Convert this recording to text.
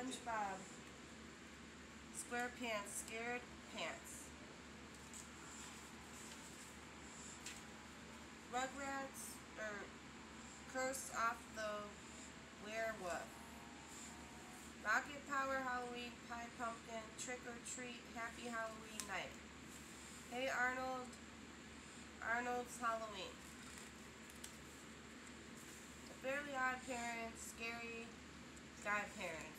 SpongeBob. SquarePants, Scaredy Pants. Rugrats, or Curse off the Werewuff. Rocket Power Halloween Pie Pumpkin Trick or Treat Happy Halloween Night. Hey Arnold, Arnold's Halloween. The Fairly Odd Parents, Scary Godparents.